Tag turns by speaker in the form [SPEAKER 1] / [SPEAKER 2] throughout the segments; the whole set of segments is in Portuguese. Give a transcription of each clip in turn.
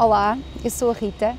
[SPEAKER 1] Olá, eu sou a Rita,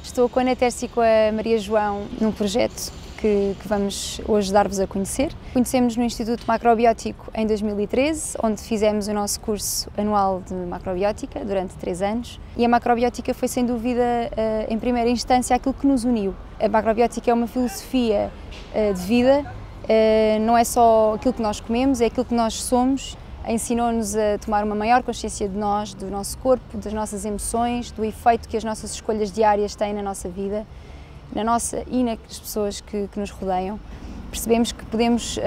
[SPEAKER 1] estou com a Ana Tércia e com a Maria João num projeto que, que vamos hoje dar-vos a conhecer. Conhecemos no Instituto Macrobiótico em 2013, onde fizemos o nosso curso anual de macrobiótica durante três anos. E a macrobiótica foi, sem dúvida, eh, em primeira instância, aquilo que nos uniu. A macrobiótica é uma filosofia eh, de vida, eh, não é só aquilo que nós comemos, é aquilo que nós somos ensinou-nos a tomar uma maior consciência de nós, do nosso corpo, das nossas emoções, do efeito que as nossas escolhas diárias têm na nossa vida na nossa e nas pessoas que, que nos rodeiam. Percebemos que podemos uh,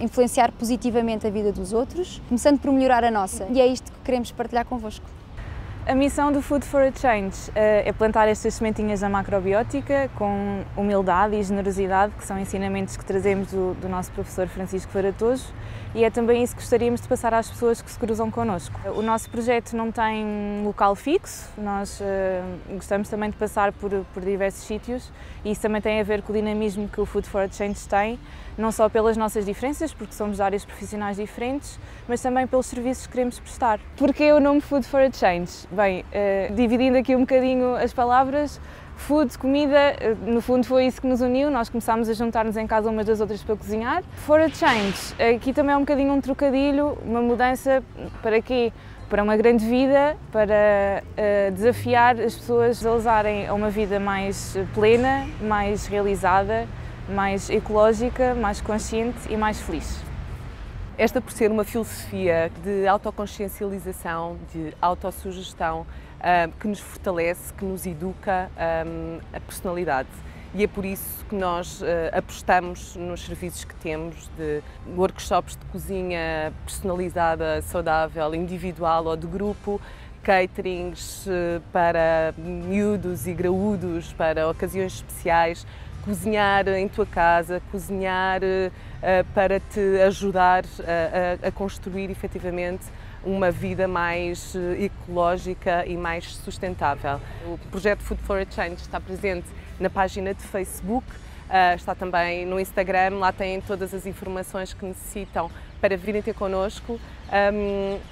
[SPEAKER 1] influenciar positivamente a vida dos outros, começando por melhorar a nossa. E é isto que queremos partilhar convosco.
[SPEAKER 2] A missão do Food for a Change uh, é plantar estas sementinhas da macrobiótica com humildade e generosidade, que são ensinamentos que trazemos do, do nosso professor Francisco Varatojo, e é também isso que gostaríamos de passar às pessoas que se cruzam connosco. O nosso projeto não tem local fixo, nós uh, gostamos também de passar por, por diversos sítios e isso também tem a ver com o dinamismo que o Food for a Change tem, não só pelas nossas diferenças, porque somos de áreas profissionais diferentes, mas também pelos serviços que queremos prestar. Porquê o nome Food for a Change? Bem, uh, dividindo aqui um bocadinho as palavras, Food, comida, eh, no fundo foi isso que nos uniu, nós começámos a juntar-nos em casa umas das outras para cozinhar. For a change, aqui também é um bocadinho um trocadilho, uma mudança para quê? Para uma grande vida, para uh, desafiar as pessoas a usarem uma vida mais plena, mais realizada, mais ecológica, mais consciente e mais feliz.
[SPEAKER 3] Esta por ser uma filosofia de autoconsciencialização, de autossugestão, que nos fortalece, que nos educa a personalidade. E é por isso que nós uh, apostamos nos serviços que temos de workshops de cozinha personalizada, saudável, individual ou de grupo, caterings para miúdos e graúdos, para ocasiões especiais, cozinhar em tua casa, cozinhar uh, para te ajudar a, a construir efetivamente uma vida mais eh, ecológica e mais sustentável. O projeto Food for a Change está presente na página de Facebook, eh, está também no Instagram, lá têm todas as informações que necessitam para virem ter connosco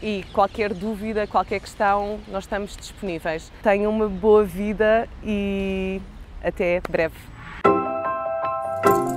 [SPEAKER 3] e qualquer dúvida, qualquer questão, nós estamos disponíveis. Tenham uma boa vida e até breve. Thank you.